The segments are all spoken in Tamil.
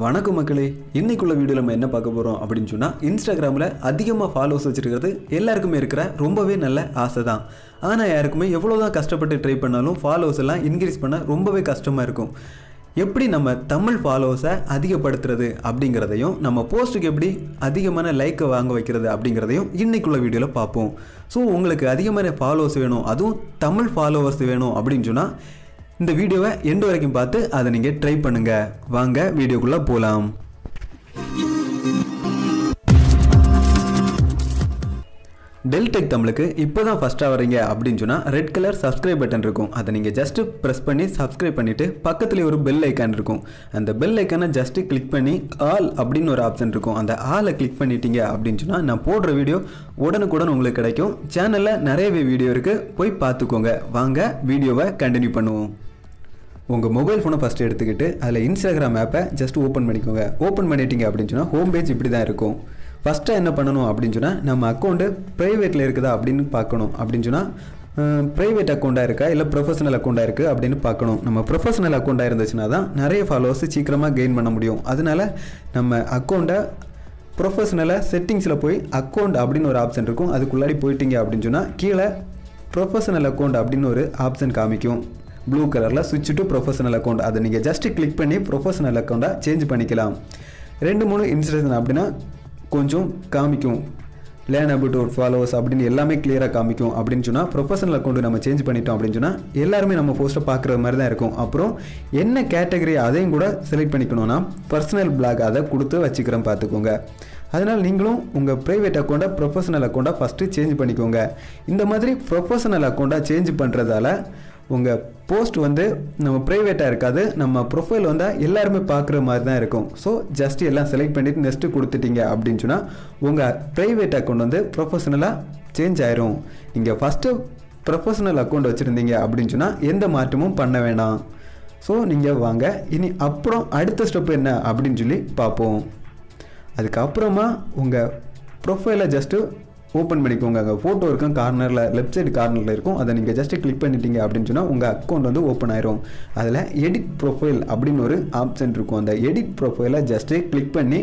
வணக்கம் மக்களே இன்னைக்குள்ள வீடியோ நம்ம என்ன பார்க்க போகிறோம் அப்படின்னு சொன்னால் இன்ஸ்டாகிராமில் அதிகமாக ஃபாலோவர்ஸ் வச்சுருக்கிறது எல்லாருக்குமே இருக்கிற ரொம்பவே நல்ல ஆசை தான் ஆனால் யாருக்குமே எவ்வளோ தான் கஷ்டப்பட்டு ட்ரை பண்ணாலும் ஃபாலோவர்ஸ் எல்லாம் இன்க்ரீஸ் பண்ண ரொம்பவே கஷ்டமாக இருக்கும். எப்படி நம்ம தமிழ் ஃபாலோவர்ஸை அதிகப்படுத்துறது அப்படிங்கிறதையும் நம்ம போஸ்ட்டுக்கு எப்படி அதிகமான லைக்கை வாங்க வைக்கிறது அப்படிங்கிறதையும் இன்னைக்குள்ள வீடியோவில் பார்ப்போம். ஸோ உங்களுக்கு அதிகமான ஃபாலோவர்ஸ் வேணும் அதுவும் தமிழ் ஃபாலோவர்ஸ் வேணும் அப்படின்னு சொன்னால் இந்த வீடியோவை எண்டு வரைக்கும் பார்த்து அதை நீங்கள் ட்ரை பண்ணுங்கள் வாங்க வீடியோக்குள்ளே போகலாம் டெல்டெக் தமிழுக்கு இப்போ தான் ஃபஸ்ட்டாக வரீங்க அப்படின்னு சொன்னால் ரெட் கலர் சப்ஸ்கிரைப் பட்டன் இருக்கும். அதை நீங்கள் ஜஸ்ட்டு ப்ரெஸ் பண்ணி சப்ஸ்கிரைப் பண்ணிவிட்டு பக்கத்துலேயே ஒரு பெல் ஐக்கான் இருக்கும். அந்த பெல் ஐக்கானை ஜஸ்ட்டு கிளிக் பண்ணி ஆல் அப்படின்னு ஒரு ஆப்ஷன் இருக்கும். அந்த ஆலை கிளிக் பண்ணிட்டீங்க அப்படின்னு சொன்னால் நான் போடுற வீடியோ உடனுக்குடன் உங்களுக்கு கிடைக்கும். சேனலில் நிறையவே வீடியோ இருக்குது போய் பார்த்துக்கோங்க. வாங்க வீடியோவை கண்டினியூ பண்ணுவோம். உங்கள் மொபைல் ஃபோனை ஃபஸ்ட்டு எடுத்துக்கிட்டு அதில் இன்ஸ்டாகிராம் ஆப்பை ஜஸ்ட் ஓப்பன் பண்ணிக்கோங்க. ஓப்பன் பண்ணிட்டீங்க அப்படின்னு சொன்னால் ஹோம் பேஜ் இப்படி தான் இருக்கும் ஃபஸ்ட்டாக என்ன பண்ணணும் அப்படின்னு சொன்னால் நம்ம அக்கௌண்ட்டு ப்ரைவேட்டில் இருக்குதா அப்படின்னு பார்க்கணும். அப்படின்னு சொன்னால் ப்ரைவேட் அக்கௌண்ட்டாக இருக்கா இல்லை ப்ரொஃபஷனல் அக்கௌண்ட்டாக இருக்குது அப்படின்னு பார்க்கணும். நம்ம ப்ரொஃபஷனல் அக்கௌண்ட்டாக இருந்துச்சுன்னா தான் நிறைய ஃபாலோவர்ஸ் சீக்கிரமாக கெயின் பண்ண முடியும். அதனால் நம்ம அக்கௌண்ட்டை ப்ரொஃபஷனலாக செட்டிங்ஸில் போய் அக்கௌண்ட் அப்படின்னு ஒரு ஆப்ஷன் இருக்கும். அதுக்குள்ளாடி போயிட்டீங்க அப்படின்னு சொன்னால் கீழே ப்ரொஃபஷனல் அக்கௌண்ட் அப்படின்னு ஒரு ஆப்ஷன் காமிக்கும். ப்ளூ கலரில் சுவிட்ச் டு ப்ரொஃபஷனல் அக்கௌண்ட் அதை நீங்கள் ஜஸ்ட் கிளிக் பண்ணி ப்ரொஃபஷனல் அக்கௌண்ட்டாக சேஞ்ச் பண்ணிக்கலாம். ரெண்டு மூணு இன்ஸ்ட்ரக்ஷன் அப்படின்னா கொஞ்சம் காமிக்கும். லேர்ன் அபவுட் ஒரு ஃபாலோவர்ஸ் அப்படின்னு எல்லாமே கிளியராக காமிக்கும். அப்படின்னு சொன்னால் ப்ரொஃபஷனல் அக்கௌண்ட் நம்ம சேஞ்ச் பண்ணிட்டோம் அப்படின்னு சொன்னால் எல்லாருமே நம்ம போஸ்ட்டை பார்க்குற மாதிரி தான் இருக்கும். அப்புறம் என்ன கேட்டகரி அதையும் கூட செலக்ட் பண்ணிக்கணும்னா பர்சனல் பிளாக் அதை கொடுத்து வச்சுக்கிறேன் பார்த்துக்கோங்க. அதனால் நீங்களும் உங்கள் ப்ரைவேட் அக்கௌண்ட்டை ப்ரொஃபஷனல் அக்கௌண்ட்டாக ஃபஸ்ட்டு சேஞ்ச் பண்ணிக்கோங்க. இந்த மாதிரி ப்ரொஃபஷனல் அக்கௌண்ட்டாக சேஞ்ச் பண்ணுறதால உங்கள் போஸ்ட் வந்து நம்ம ப்ரைவேட்டாக இருக்காது நம்ம ப்ரொஃபைல் வந்தால் எல்லாருமே பார்க்குற மாதிரி தான் இருக்கும். ஸோ ஜஸ்ட் எல்லாம் செலக்ட் பண்ணிவிட்டு நெக்ஸ்ட்டு கொடுத்துட்டீங்க அப்படின்னு சொன்னால் உங்கள் ப்ரைவேட் அக்கௌண்ட் வந்து ப்ரொஃபஷனலாக சேஞ்ச் ஆயிரும். நீங்கள் ஃபஸ்ட்டு ப்ரொஃபஷனல் அக்கௌண்ட் வச்சுருந்தீங்க அப்படின்னு சொன்னால் எந்த மாற்றமும் பண்ண வேண்டாம் ஸோ நீங்கள் வாங்க இனி அப்புறம் அடுத்த ஸ்டெப் என்ன அப்படின்னு சொல்லி பார்ப்போம். அதுக்கப்புறமா உங்கள் ப்ரொஃபைலை ஜஸ்ட்டு ஓப்பன் பண்ணிக்கோங்க. அங்கே ஃபோட்டோ இருக்கும் கார்னரில் லெஃப்ட் சைடு கார்னரில் இருக்கும். அதை நீங்கள் ஜஸ்ட்டு கிளிக் பண்ணிட்டீங்க அப்படின்னு சொன்னால் உங்கள் அக்கௌண்ட் வந்து ஓப்பன் ஆயிரும். அதில் எடிட் ப்ரொஃபைல் அப்படின்னு ஒரு ஆப்ஷன் இருக்கும். அந்த எடிட் ப்ரொஃபைலை ஜஸ்ட்டு கிளிக் பண்ணி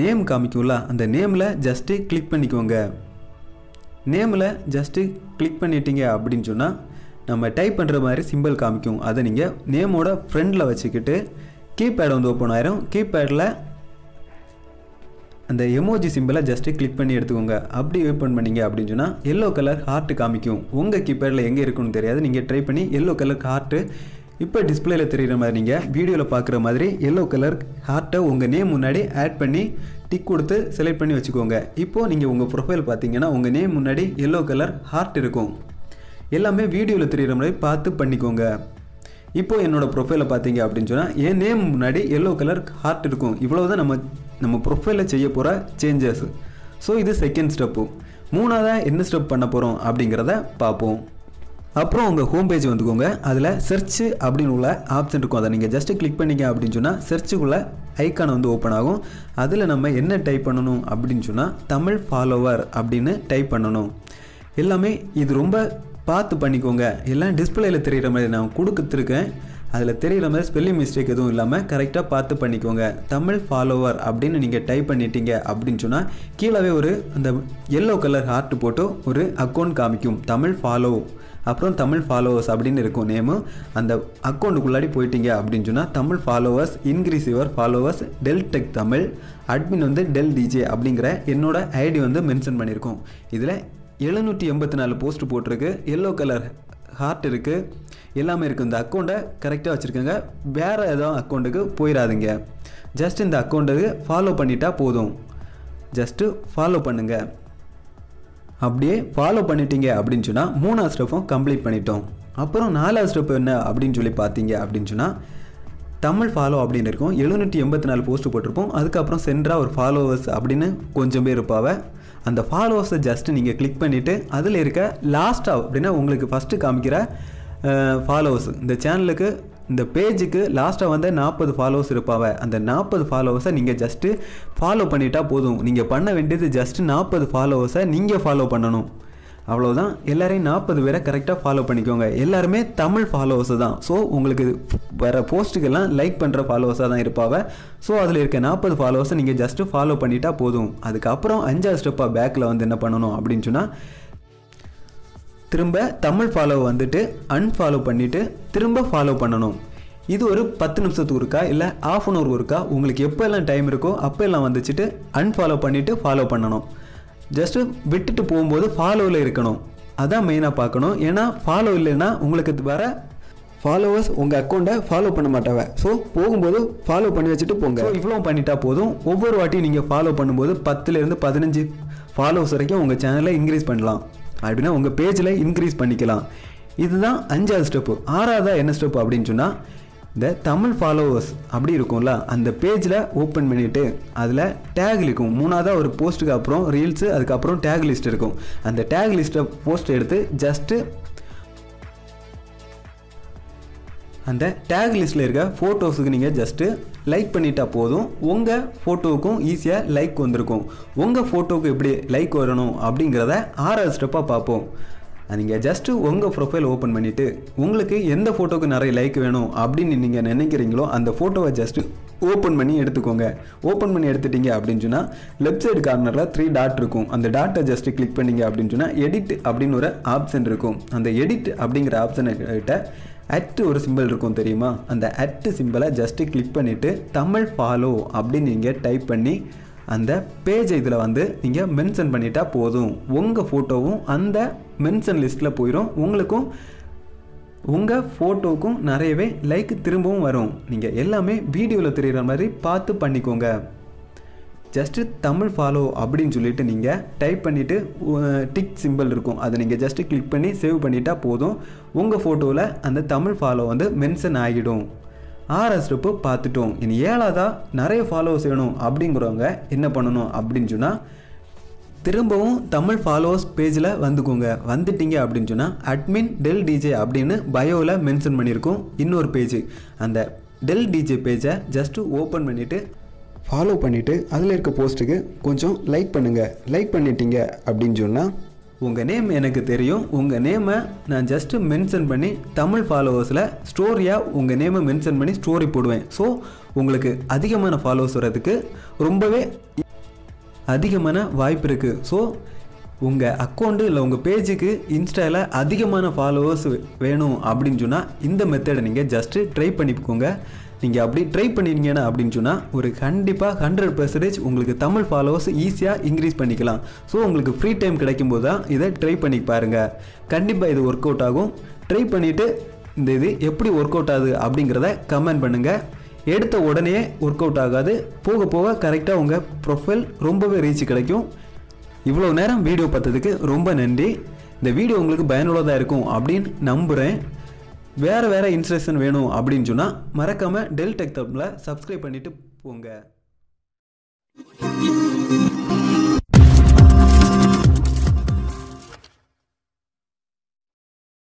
நேம் காமிக்கும்ல அந்த நேமில் ஜஸ்ட்டு கிளிக் பண்ணிக்கோங்க. நேமில் ஜஸ்ட்டு கிளிக் பண்ணிட்டீங்க அப்படின்னு சொன்னால் நம்ம டைப் பண்ணுற மாதிரி சிம்பிள் காமிக்கும். அதை நீங்கள் நேமோட ஃப்ரெண்டில் வச்சுக்கிட்டு கீபேட் வந்து ஓப்பன் ஆயிரும். கீபேடில் அந்த எமோஜி சிம்பிளை ஜஸ்ட்டு கிளிக் பண்ணி எடுத்துக்கோங்க. அப்படி ஓப்பன் பண்ணீங்க அப்படின்னு சொன்னால் எல்லோ கலர் ஹார்ட் காமிக்கும். உங்கள் கீபேடில் எங்கே இருக்குன்னு தெரியாது. நீங்கள் ட்ரை பண்ணி எல்லோ கலர் ஹார்ட்டு இப்போ டிஸ்பிளேல தெரிகிற மாதிரி நீங்கள் வீடியோவில் பார்க்குற மாதிரி எல்லோ கலர் ஹார்ட்டை உங்கள் நேம் முன்னாடி ஆட் பண்ணி டிக் கொடுத்து செலக்ட் பண்ணி வச்சுக்கோங்க. இப்போது நீங்கள் உங்கள் ப்ரொஃபைல் பார்த்தீங்கன்னா உங்கள் நேம் முன்னாடி எல்லோ கலர் ஹார்ட் இருக்கும். எல்லாமே வீடியோவில் தெரிகிற மாதிரி பார்த்து பண்ணிக்கோங்க. இப்போ என்னோடய ப்ரொஃபைலை பார்த்தீங்க அப்படின்னு சொன்னால் என் நேம் முன்னாடி எல்லோ கலர் ஹார்ட் இருக்கும். இவ்வளோ தான் நம்ம நம்ம ப்ரொஃபைலில் செய்ய போகிற சேஞ்சஸ் ஸோ இது செகண்ட் ஸ்டெப்பு மூணாவதாக என்ன ஸ்டெப் பண்ண போகிறோம் அப்படிங்கிறத பார்ப்போம். அப்புறம் உங்கள் ஹோம் பேஜ் வந்துக்கோங்க. அதில் சர்ச் அப்படின்னு உள்ள ஆப்ஷன் இருக்கும். அதை நீங்கள் ஜஸ்ட்டு கிளிக் பண்ணிங்க அப்படின்னு சொன்னால் சர்ச்சுக்குள்ளே ஐக்கான் வந்து ஓப்பன் ஆகும். அதில் நம்ம என்ன டைப் பண்ணணும் அப்படின்னு சொன்னால் தமிழ் ஃபாலோவர் அப்படின்னு டைப் பண்ணணும். எல்லாமே இது ரொம்ப பார்த்து பண்ணிக்கோங்க. எல்லாம் டிஸ்பிளேயில் தெரிகிற மாதிரி நான் கொடுத்துருக்கேன். அதில் தெரிகிற மாதிரி ஸ்பெல்லிங் மிஸ்டேக் எதுவும் இல்லாமல் கரெக்டாக பார்த்து பண்ணிக்கோங்க. தமிழ் ஃபாலோவர் அப்படின்னு நீங்கள் டைப் பண்ணிட்டீங்க அப்படின்னு சொன்னால் கீழே ஒரு அந்த எல்லோ கலர் ஹார்ட் போட்டு ஒரு அக்கௌண்ட் காமிக்கும். தமிழ் ஃபாலோ அப்புறம் தமிழ் ஃபாலோவர்ஸ் அப்படின்னு இருக்கும் நேமு அந்த அக்கௌண்ட்டுக்குள்ளாடி போயிட்டீங்க அப்படின்னு சொன்னால் Tamil followers increase your followers tell tech Tamil admin வந்து டெல் டிஜே அப்படிங்கிற என்னோட ஐடி வந்து மென்ஷன் பண்ணியிருக்கோம். இதில் எழுநூற்றி எண்பத்தி நாலு போஸ்ட் போட்டிருக்கு. எல்லோ கலர் ஹார்ட் இருக்குது எல்லாமே இருக்குது இந்த அக்கௌண்ட்டை கரெக்டாக வச்சுருக்கோங்க. வேறு ஏதோ அக்கௌண்ட்டுக்கு போயிடாதீங்க ஜஸ்ட் இந்த அக்கௌண்ட்டுக்கு ஃபாலோ பண்ணிட்டா போதும். ஜஸ்ட்டு ஃபாலோ பண்ணுங்கள் அப்படியே ஃபாலோ பண்ணிட்டீங்க அப்படின்னு சொன்னால் மூணாவது ஸ்டெப்பும் கம்ப்ளீட் பண்ணிட்டோம். அப்புறம் நாலாவது ஸ்டெப் என்ன அப்படின்னு சொல்லி பார்த்தீங்க அப்படின்னு சொன்னால் தமிழ் ஃபாலோ அப்படின்னு இருக்கும். எழுநூற்றி எண்பத்தி நாலு போஸ்ட்டு போட்டிருப்போம். அதுக்கப்புறம் சென்ட்ராக ஒரு ஃபாலோவர்ஸ் அப்படின்னு கொஞ்சம் பேர் இருப்பாவ. அந்த ஃபாலோவர்ஸை ஜஸ்ட்டு நீங்கள் கிளிக் பண்ணிவிட்டு அதில் இருக்க லாஸ்ட்டாக அப்படின்னா உங்களுக்கு ஃபஸ்ட்டு காமிக்கிற ஃபாலோவர்ஸ் இந்த சேனலுக்கு இந்த பேஜுக்கு லாஸ்ட்டாக வந்து நாற்பது ஃபாலோவர்ஸ் இருப்பாவ அந்த நாற்பது ஃபாலோவர்ஸை நீங்கள் ஜஸ்ட்டு ஃபாலோ பண்ணிட்டா போதும். நீங்கள் பண்ண வேண்டியது ஜஸ்ட் நாற்பது ஃபாலோவர்ஸை நீங்கள் ஃபாலோ பண்ணணும். அவ்வளோதான் எல்லாரையும் நாற்பது பேரை கரெக்டாக ஃபாலோ பண்ணிக்கோங்க. எல்லாருமே தமிழ் ஃபாலோவர்ஸ் தான். ஸோ உங்களுக்கு வர போஸ்ட்டுக்கெல்லாம் லைக் பண்ணுற ஃபாலோவர்ஸாக தான் இருப்பாவ ஸோ அதில் இருக்க நாற்பது ஃபாலோவர்ஸை நீங்கள் ஜஸ்ட்டு ஃபாலோ பண்ணிட்டா போதும். அதுக்கப்புறம் அஞ்சாவது ஸ்டெப்பாக பேக்கில் வந்து என்ன பண்ணணும் அப்படின்னு சொன்னால் திரும்ப தமிழ் ஃபாலோ வந்துட்டு அன்ஃபாலோ பண்ணிவிட்டு திரும்ப ஃபாலோ பண்ணணும். இது ஒரு பத்து நிமிஷத்துக்கு இருக்கா இல்லை ஆஃப் அன் ஹவர் இருக்கா உங்களுக்கு எப்போல்லாம் டைம் இருக்கோ அப்போ எல்லாம் வந்துச்சுட்டு அன்ஃபாலோ பண்ணிவிட்டு ஃபாலோ பண்ணணும். ஜஸ்ட்டு விட்டுட்டு போகும்போது ஃபாலோவில் இருக்கணும். அதான் மெயினாக பார்க்கணும். ஏன்னா ஃபாலோ இல்லைன்னா உங்களுக்கு வர ஃபாலோவர்ஸ் உங்கள் அக்கௌண்ட்டை ஃபாலோ பண்ண மாட்டாங்க. ஸோ போகும்போது ஃபாலோ பண்ணி வச்சுட்டு போங்க. ஸோ இவ்வளோ பண்ணிட்டா போதும். ஒவ்வொரு வாட்டியும் நீங்கள் ஃபாலோ பண்ணும்போது பத்துலேருந்து பதினஞ்சு ஃபாலோவர்ஸ் வரைக்கும் உங்கள் சேனலை இன்க்ரீஸ் பண்ணலாம். அப்படின்னா உங்கள் பேஜில் இன்க்ரீஸ் பண்ணிக்கலாம். இதுதான் அஞ்சாவது ஸ்டெப்பு ஆறாவதாக என்ன ஸ்டெப் அப்படின்னு சொன்னால் இந்த தமிழ் ஃபாலோவர்ஸ் அப்படி இருக்கும்ல அந்த பேஜில் ஓப்பன் பண்ணிவிட்டு அதில் டேக் இருக்கும். மூணாவதாக ஒரு போஸ்ட்டுக்கு அப்புறம் ரீல்ஸு அதுக்கப்புறம் டேக் லிஸ்ட் இருக்கும். அந்த டேக் லிஸ்ட்டை போஸ்ட் எடுத்து ஜஸ்ட்டு அந்த டேக் லிஸ்ட்டில் இருக்க ஃபோட்டோஸுக்கு நீங்கள் ஜஸ்ட்டு லைக் பண்ணிட்டா போதும். உங்கள் ஃபோட்டோவுக்கும் ஈஸியாக லைக் வந்திருக்கும். உங்கள் ஃபோட்டோவுக்கு எப்படி லைக் வரணும் அப்படிங்கிறத ஆறாவது ஸ்டெப்பாக பார்ப்போம். நீங்கள் ஜஸ்ட்டு உங்கள் ப்ரொஃபைல் ஓப்பன் பண்ணிவிட்டு உங்களுக்கு எந்த ஃபோட்டோக்கு நிறைய லைக் வேணும் அப்படின்னு நீங்கள் நினைக்கிறீங்களோ அந்த ஃபோட்டோவை ஜஸ்ட்டு ஓப்பன் பண்ணி எடுத்துக்கோங்க. ஓப்பன் பண்ணி எடுத்துட்டீங்க அப்படின்னு சொன்னால் லெஃப்ட் சைடு கார்னரில் த்ரீ டாட் இருக்கும். அந்த டாட்டை ஜஸ்ட்டு கிளிக் பண்ணீங்க அப்படின்னு சொன்னால் எடிட் அப்படின்னு ஒரு ஆப்ஷன் இருக்கும். அந்த எடிட் அப்படிங்கிற ஆப்ஷனை கிட்ட அட் ஒரு சிம்பிள் இருக்கும் தெரியுமா? அந்த அட் சிம்பிளை ஜஸ்ட்டு கிளிக் பண்ணிவிட்டு தமிழ் ஃபாலோ அப்படின்னு நீங்கள் டைப் பண்ணி அந்த பேஜ் இதில் வந்து நீங்கள் மென்ஷன் பண்ணிட்டா போதும். உங்கள் ஃபோட்டோவும் அந்த மென்ஷன் லிஸ்ட்டில் போயிடும் உங்களுக்கும் உங்கள் ஃபோட்டோவுக்கும் நிறையவே லைக் திரும்பவும் வரும். நீங்கள் எல்லாமே வீடியோவில் தெரிகிற மாதிரி பார்த்து பண்ணிக்கோங்க. ஜஸ்ட்டு தமிழ் ஃபாலோ அப்படின்னு சொல்லிட்டு நீங்கள் டைப் பண்ணிவிட்டு டிக் சிம்பிள் இருக்கும். அதை நீங்கள் ஜஸ்ட்டு கிளிக் பண்ணி சேவ் பண்ணிட்டா போதும். உங்கள் ஃபோட்டோவில் அந்த தமிழ் ஃபாலோ வந்து மென்ஷன் ஆகிடும். ஆறாவது ஸ்டெப்பு பார்த்துட்டோம். இனி ஏழாவதா நிறைய ஃபாலோவர்ஸ் வேணும் அப்படிங்கிறவங்க என்ன பண்ணணும் அப்படின்னு சொன்னால் திரும்பவும் தமிழ் ஃபாலோவர்ஸ் பேஜில் வந்துக்கோங்க. வந்துட்டீங்க அப்படின்னு சொன்னால் அட்மின் டெல் டிஜே அப்படின்னு பயோவில் மென்ஷன் பண்ணியிருக்கோம். இன்னொரு பேஜ் அந்த டெல் டிஜே பேஜை ஜஸ்ட்டு ஓப்பன் பண்ணிவிட்டு ஃபாலோ பண்ணிவிட்டு அதில் இருக்க போஸ்ட்டுக்கு கொஞ்சம் லைக் பண்ணுங்கள் லைக் பண்ணிட்டீங்க அப்படின்னு சொன்னால் உங்கள் நேம் எனக்கு தெரியும். உங்கள் நேமை நான் ஜஸ்ட்டு மென்ஷன் பண்ணி தமிழ் ஃபாலோவர்ஸில் ஸ்டோரியாக உங்கள் நேமை மென்ஷன் பண்ணி ஸ்டோரி போடுவேன். ஸோ உங்களுக்கு அதிகமான ஃபாலோவர்ஸ் வர்றதுக்கு ரொம்பவே அதிகமான வாய்ப்பு இருக்குது ஸோ உங்கள் அக்கௌண்ட்டு இல்லை உங்கள் பேஜுக்கு இன்ஸ்டாவில் அதிகமான ஃபாலோவர்ஸ் வேணும் அப்படின்னு சொன்னால் இந்த மெத்தடை நீங்கள் ஜஸ்ட்டு ட்ரை பண்ணிக்கோங்க. நீங்கள் அப்படி ட்ரை பண்ணிட்டீங்கன்னா அப்படின்னு சொன்னால் ஒரு கண்டிப்பாக ஹண்ட்ரட் பர்சன்டேஜ் உங்களுக்கு தமிழ் ஃபாலோவர்ஸ் ஈஸியாக இன்க்ரீஸ் பண்ணிக்கலாம். ஸோ உங்களுக்கு ஃப்ரீ டைம் கிடைக்கும்போது தான் இதை ட்ரை பண்ணி பாருங்கள் கண்டிப்பாக இது ஒர்க் அவுட் ஆகும். ட்ரை பண்ணிவிட்டு இந்த இது எப்படி ஒர்க் அவுட் ஆகுது அப்படிங்கிறத கமெண்ட் பண்ணுங்கள் எடுத்த உடனே ஒர்க் அவுட் ஆகாது. போக போக கரெக்டாக உங்கள் ப்ரொஃபைல் ரொம்பவே ரீச் கிடைக்கும். இவ்வளோ நேரம் வீடியோ பார்த்ததுக்கு ரொம்ப நன்றி. இந்த வீடியோ உங்களுக்கு பயனுள்ளதாக இருக்கும் அப்படின்னு நம்புகிறேன் வேறு வேறு இன்ஸ்ட்ரக்ஷன் வேணும் அப்படின்னு சொன்னால் மறக்காமல் டெல் டெக் தப்பில் சப்ஸ்கிரைப் பண்ணிவிட்டு போங்க.